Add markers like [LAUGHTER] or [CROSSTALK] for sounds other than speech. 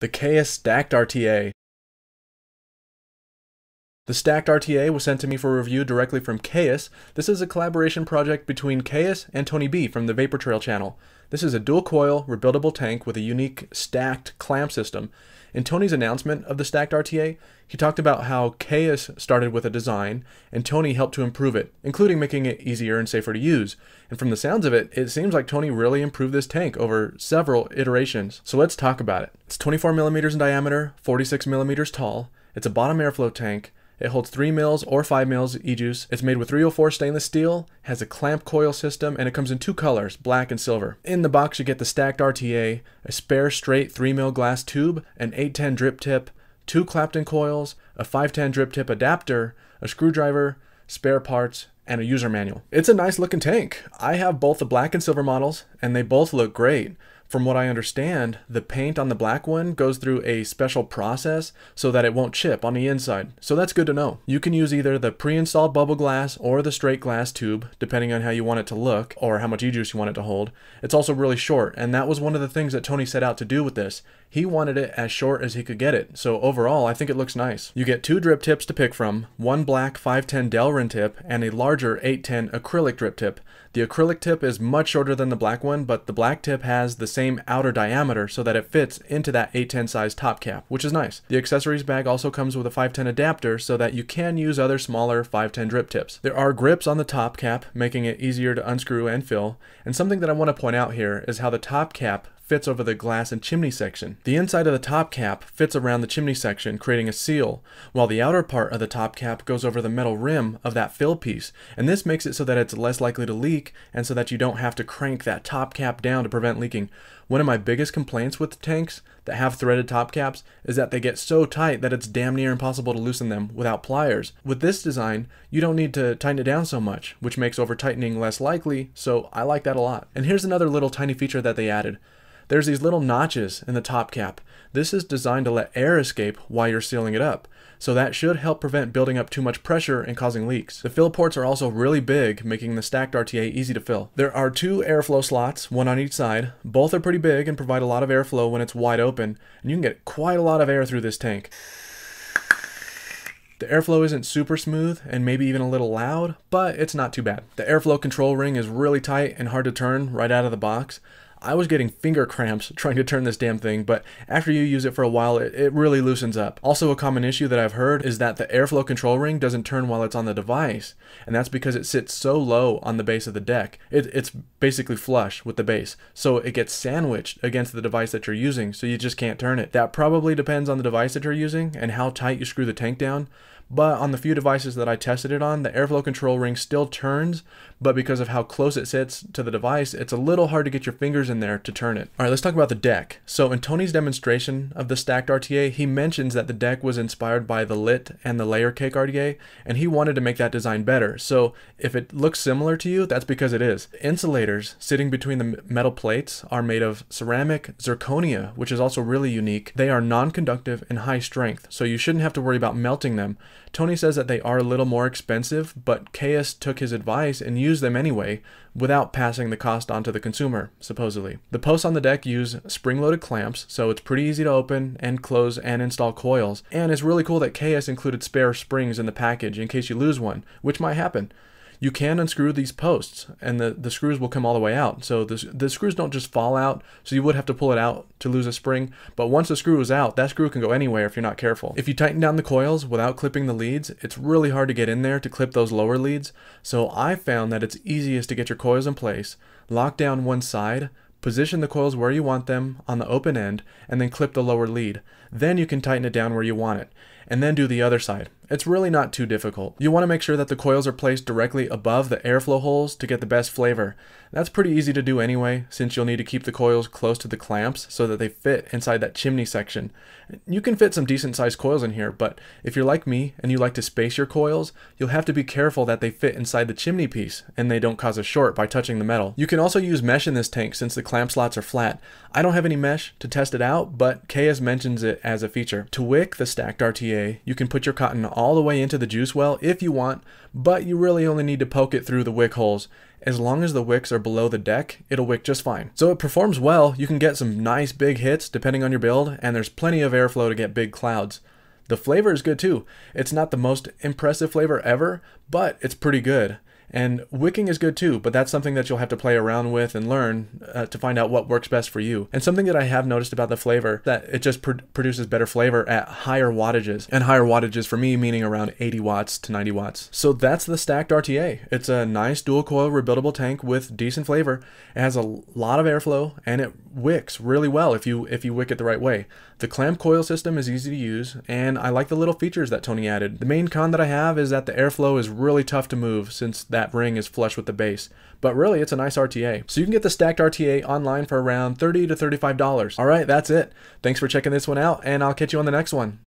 the Kaees Stacked RTA. The Stacked RTA was sent to me for review directly from Kaees. This is a collaboration project between Kaees and Tony B from the Vapor Trail channel. This is a dual coil, rebuildable tank with a unique stacked clamp system. In Tony's announcement of the stacked RTA, he talked about how Kaees started with a design and Tony helped to improve it, including making it easier and safer to use. And from the sounds of it, it seems like Tony really improved this tank over several iterations. So let's talk about it. It's 24 millimeters in diameter, 46 millimeters tall. It's a bottom airflow tank. It holds 3 mils or 5 mils e-juice. It's made with 304 stainless steel, has a clamp coil system, and it comes in two colors, black and silver. In the box you get the stacked RTA, a spare straight 3 mil glass tube, an 810 drip tip, two Clapton coils, a 510 drip tip adapter, a screwdriver, spare parts, and a user manual. It's a nice looking tank. I have both the black and silver models, and they both look great. From what I understand, the paint on the black one goes through a special process so that it won't chip on the inside. So that's good to know. You can use either the pre-installed bubble glass or the straight glass tube, depending on how you want it to look or how much e-juice you want it to hold. It's also really short, and that was one of the things that Tony set out to do with this. He wanted it as short as he could get it, so overall I think it looks nice. You get two drip tips to pick from, one black 510 Delrin tip and a larger 810 acrylic drip tip. The acrylic tip is much shorter than the black one, but the black tip has the same outer diameter so that it fits into that 810 size top cap, which is nice. The accessories bag also comes with a 510 adapter so that you can use other smaller 510 drip tips. There are grips on the top cap, making it easier to unscrew and fill, and something that I want to point out here is how the top cap fits over the glass and chimney section. The inside of the top cap fits around the chimney section, creating a seal, while the outer part of the top cap goes over the metal rim of that fill piece, and this makes it so that it's less likely to leak and so that you don't have to crank that top cap down to prevent leaking. One of my biggest complaints with tanks that have threaded top caps is that they get so tight that it's damn near impossible to loosen them without pliers. With this design, you don't need to tighten it down so much, which makes over tightening less likely, so I like that a lot. And here's another little tiny feature that they added. There's these little notches in the top cap. This is designed to let air escape while you're sealing it up. So that should help prevent building up too much pressure and causing leaks. The fill ports are also really big, making the stacked RTA easy to fill. There are two airflow slots, one on each side. Both are pretty big and provide a lot of airflow when it's wide open, and you can get quite a lot of air through this tank. The airflow isn't super smooth and maybe even a little loud, but it's not too bad. The airflow control ring is really tight and hard to turn right out of the box. I was getting finger cramps [LAUGHS] trying to turn this damn thing, but after you use it for a while, it, it really loosens up. Also, a common issue that I've heard is that the airflow control ring doesn't turn while it's on the device, and that's because it sits so low on the base of the deck. It, it's basically flush with the base, so it gets sandwiched against the device that you're using, so you just can't turn it. That probably depends on the device that you're using and how tight you screw the tank down, but on the few devices that I tested it on, the airflow control ring still turns, but because of how close it sits to the device, it's a little hard to get your fingers in there to turn it. All right, let's talk about the deck. So in Tony's demonstration of the stacked RTA, he mentions that the deck was inspired by the Lit and the Layer Cake RTA, and he wanted to make that design better. So if it looks similar to you, that's because it is. Insulators sitting between the metal plates are made of ceramic zirconia, which is also really unique. They are non-conductive and high strength, so you shouldn't have to worry about melting them. Tony says that they are a little more expensive, but Kaees took his advice and used them anyway, without passing the cost on to the consumer, supposedly. The posts on the deck use spring-loaded clamps, so it's pretty easy to open and close and install coils, and it's really cool that Kaees included spare springs in the package in case you lose one, which might happen you can unscrew these posts and the, the screws will come all the way out. So the, the screws don't just fall out, so you would have to pull it out to lose a spring. But once the screw is out, that screw can go anywhere if you're not careful. If you tighten down the coils without clipping the leads, it's really hard to get in there to clip those lower leads. So I found that it's easiest to get your coils in place, lock down one side, Position the coils where you want them on the open end and then clip the lower lead. Then you can tighten it down where you want it and then do the other side. It's really not too difficult. You want to make sure that the coils are placed directly above the airflow holes to get the best flavor. That's pretty easy to do anyway, since you'll need to keep the coils close to the clamps so that they fit inside that chimney section. You can fit some decent sized coils in here, but if you're like me and you like to space your coils, you'll have to be careful that they fit inside the chimney piece and they don't cause a short by touching the metal. You can also use mesh in this tank since the clamp slots are flat. I don't have any mesh to test it out, but Kaees mentions it as a feature. To wick the stacked RTA, you can put your cotton all the way into the juice well if you want, but you really only need to poke it through the wick holes as long as the wicks are below the deck, it'll wick just fine. So it performs well, you can get some nice big hits depending on your build, and there's plenty of airflow to get big clouds. The flavor is good too. It's not the most impressive flavor ever, but it's pretty good. And wicking is good too, but that's something that you'll have to play around with and learn uh, to find out what works best for you. And something that I have noticed about the flavor that it just pr- produces better flavor at higher wattages. And higher wattages for me meaning around 80 watts to 90 watts. So that's the stacked RTA. It's a nice dual coil rebuildable tank with decent flavor. It has a lot of airflow and it wicks really well if you if you wick it the right way. The clamp coil system is easy to use and I like the little features that Tony added. The main con that I have is that the airflow is really tough to move since that that ring is flush with the base. But really, it's a nice RTA. So you can get the stacked RTA online for around 30 to $35. All right, that's it. Thanks for checking this one out, and I'll catch you on the next one.